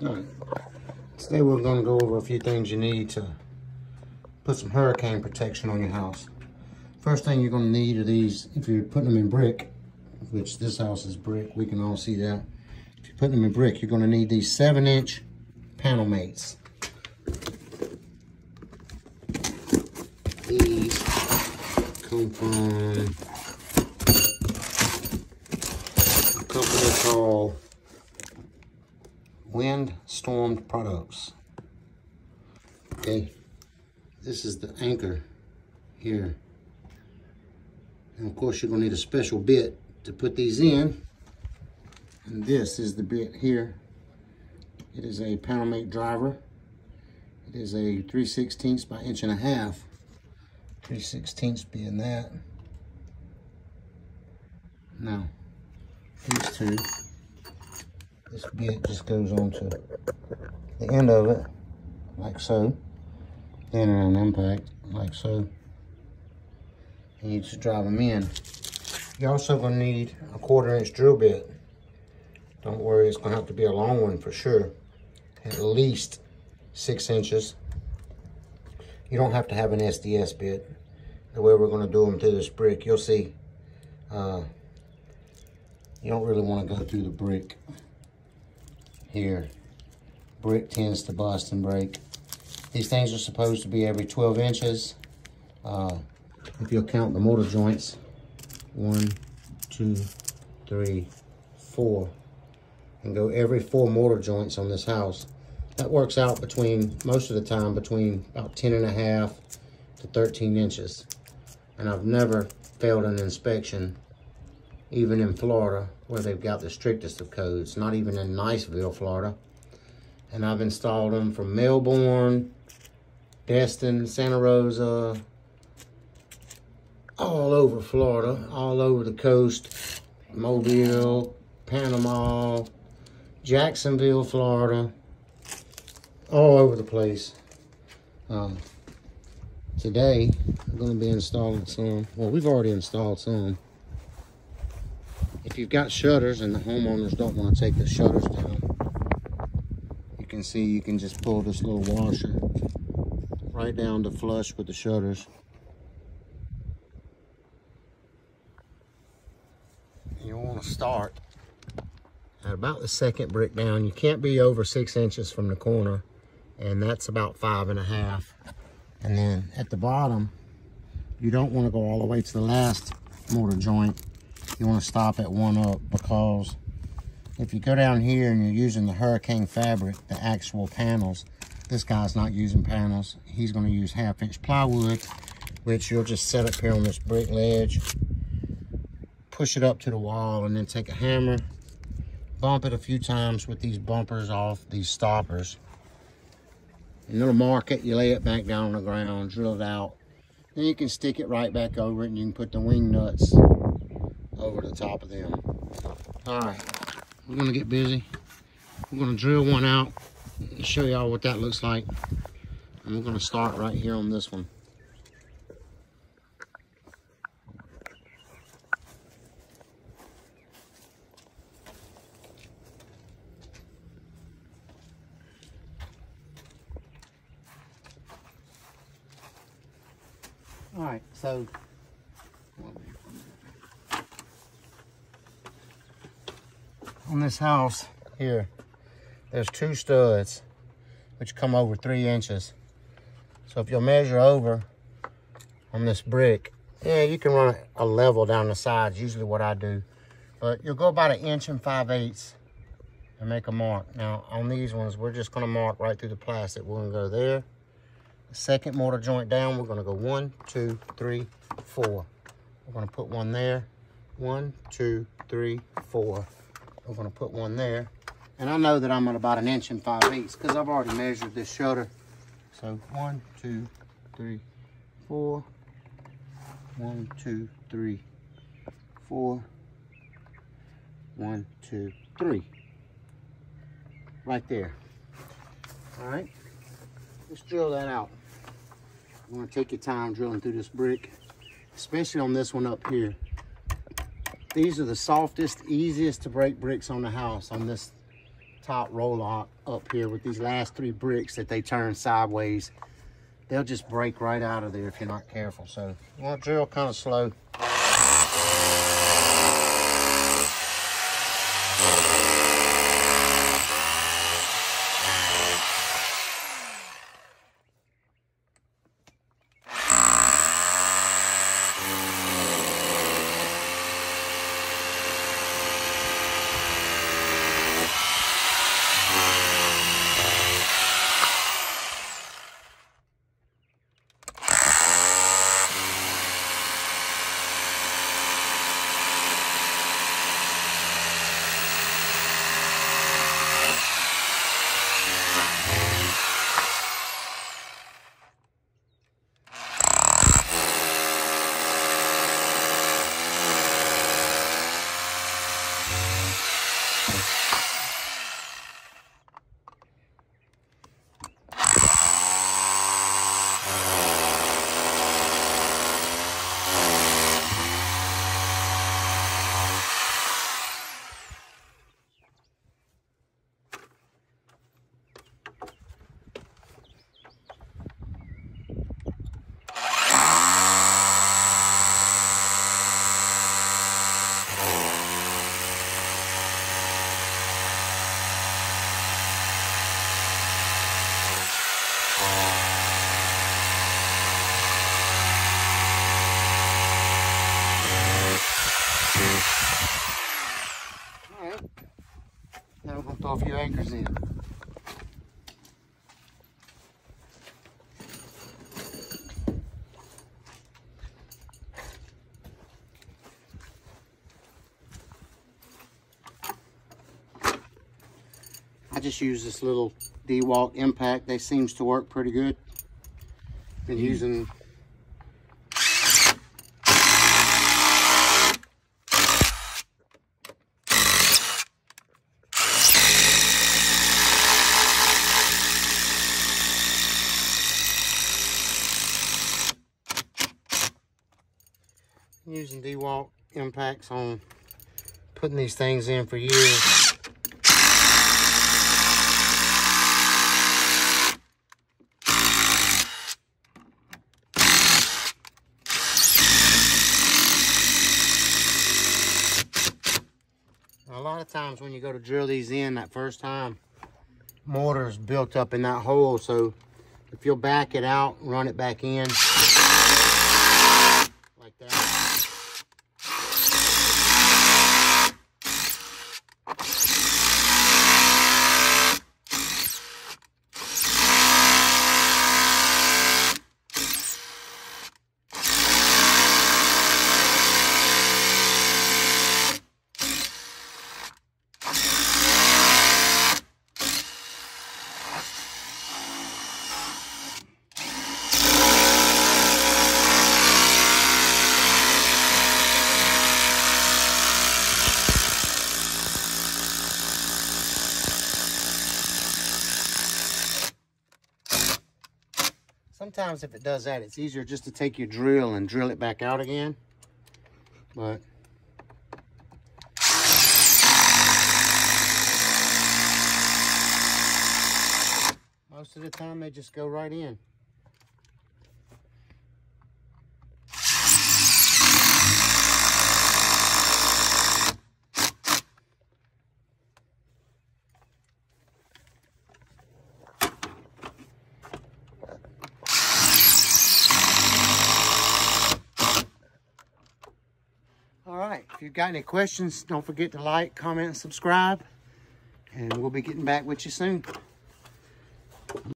All right. Today we're going to go over a few things you need to put some hurricane protection on your house. First thing you're going to need are these, if you're putting them in brick, which this house is brick, we can all see that. If you're putting them in brick, you're going to need these 7 inch panel mates. These come from a company called Wind Stormed Products. Okay, this is the anchor here. And of course you're gonna need a special bit to put these in. And this is the bit here. It is a panel mate driver. It is a 3 16 by inch and a half. 3 16 being that. Now, these two this bit just goes on to the end of it, like so. Then an impact, like so. You just drive them in. You're also gonna need a quarter inch drill bit. Don't worry, it's gonna have to be a long one for sure. At least six inches. You don't have to have an SDS bit. The way we're gonna do them through this brick, you'll see. Uh, you don't really wanna go through the brick here. Brick tends to bust and break. These things are supposed to be every 12 inches. Uh, if you'll count the mortar joints, one, two, three, four, and go every four mortar joints on this house. That works out between, most of the time, between about 10 and a half to 13 inches. And I've never failed an inspection even in Florida, where they've got the strictest of codes, not even in Niceville, Florida. And I've installed them from Melbourne, Destin, Santa Rosa, all over Florida, all over the coast, Mobile, Panama, Jacksonville, Florida, all over the place. Um, today, I'm going to be installing some. Well, we've already installed some. If you've got shutters and the homeowners don't want to take the shutters down, you can see you can just pull this little washer right down to flush with the shutters. You want to start at about the second brick down. You can't be over six inches from the corner, and that's about five and a half. And then at the bottom, you don't want to go all the way to the last mortar joint you want to stop at one up because if you go down here and you're using the hurricane fabric, the actual panels, this guy's not using panels. He's going to use half inch plywood, which you'll just set up here on this brick ledge, push it up to the wall and then take a hammer, bump it a few times with these bumpers off, these stoppers. And it'll mark it, you lay it back down on the ground, drill it out. Then you can stick it right back over it and you can put the wing nuts over the top of them. All right, we're gonna get busy. We're gonna drill one out and show y'all what that looks like. And we're gonna start right here on this one. All right, so on this house here, there's two studs which come over three inches. So if you'll measure over on this brick, yeah, you can run a level down the sides, usually what I do. But you'll go about an inch and five eighths and make a mark. Now on these ones, we're just gonna mark right through the plastic. We're gonna go there. The second mortar joint down, we're gonna go one, two, three, four. We're gonna put one there. One, two, three, four. We're gonna put one there. And I know that I'm at about an inch and five eighths because I've already measured this shutter. So one, two, three, four. One, two, three, four. One, two, three. Right there. All right, let's drill that out. You wanna take your time drilling through this brick, especially on this one up here. These are the softest, easiest to break bricks on the house on this top roll up here with these last three bricks that they turn sideways. They'll just break right out of there if you're not careful. So you want to drill kind of slow. Throw a few anchors in. I just use this little DeWalt impact. They seems to work pretty good. Been using using DeWalt impacts on putting these things in for years. A lot of times when you go to drill these in that first time, mortar is built up in that hole. So if you'll back it out, run it back in like that. Sometimes if it does that, it's easier just to take your drill and drill it back out again. But most of the time they just go right in. If you've got any questions, don't forget to like, comment, and subscribe. And we'll be getting back with you soon.